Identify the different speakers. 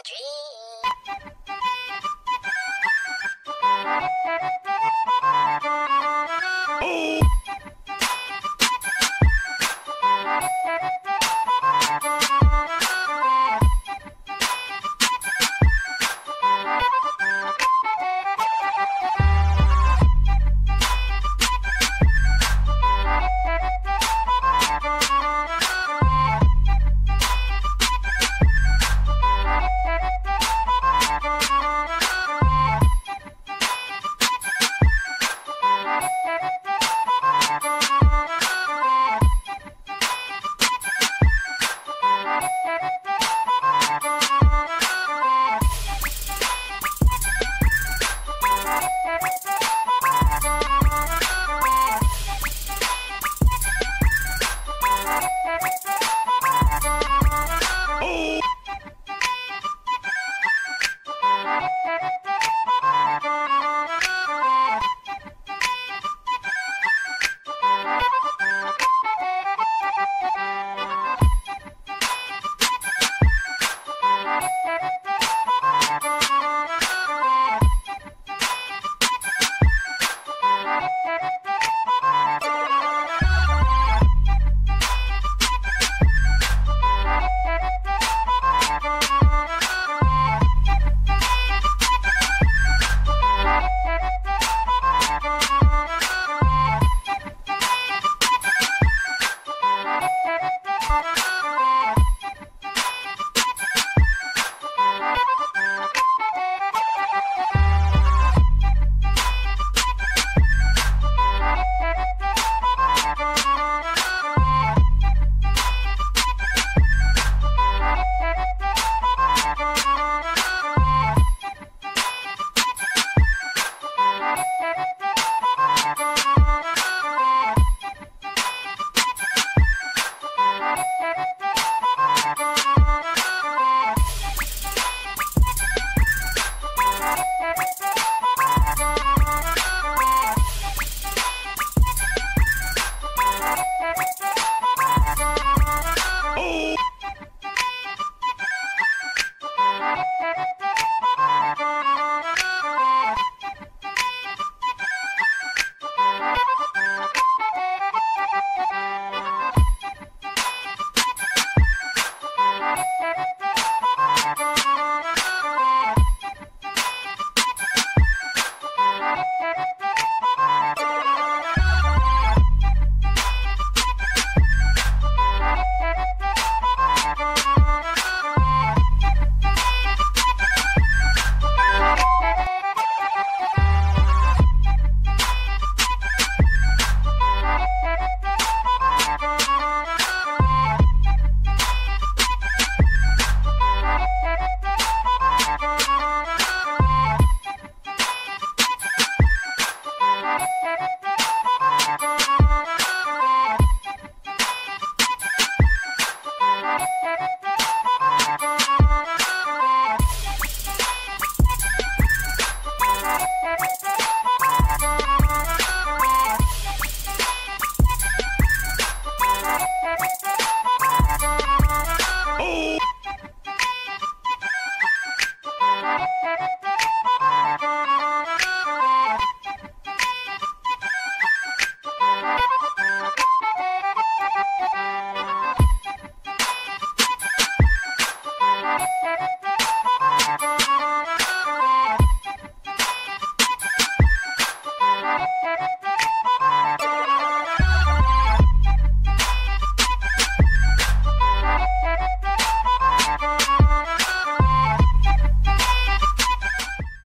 Speaker 1: a dream.